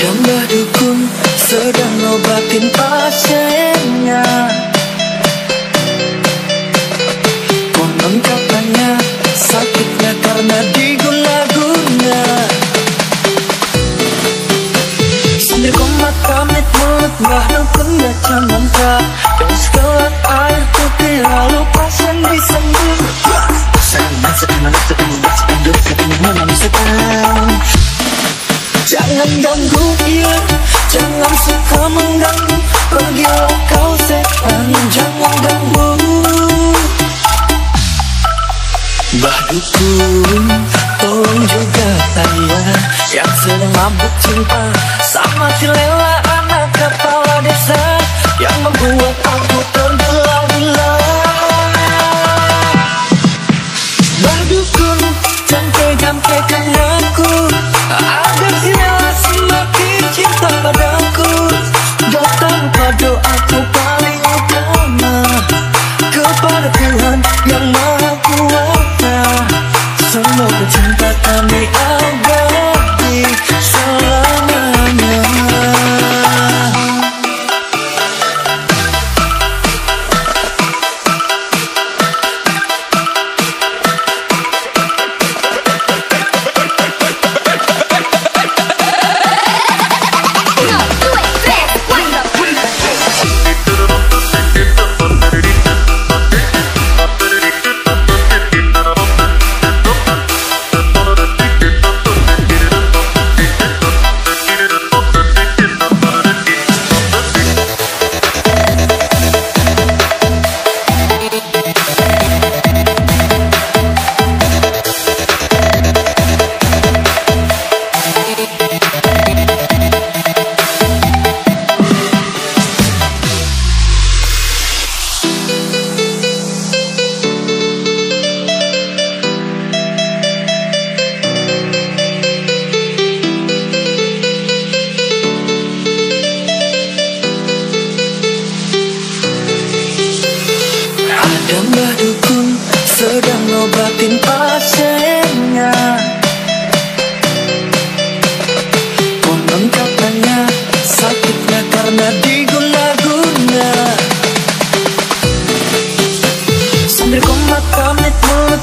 Tambah dukun sedang ngobatin pasiennya. Konon katanya sakitnya karena diguna-guna Sindir komat pamit mulut bah dukun baca mantra Yang air putih lalu pasien disembuh Pasien. Jangan ganggu dia Jangan suka mengganggu. Pergilah kau setan Jangan ganggu. Bah dukun Tolong juga saya Yang sedang mabuk cinta. Sama si Lela anak kepala desa Yang membuat aku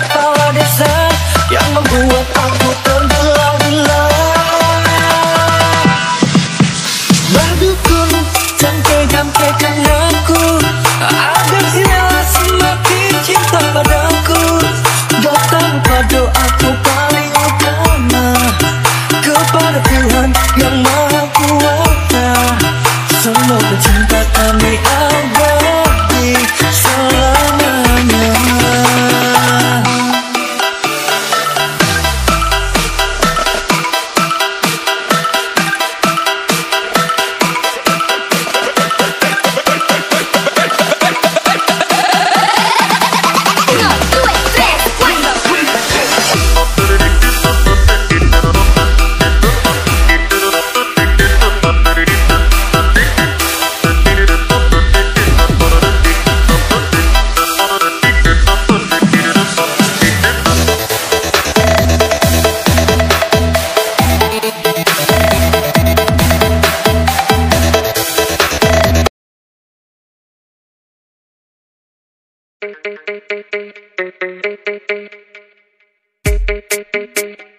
kepala desa Yang membuat aku tergila-gila Bah dukun Jangan pegang-pegang Thank you.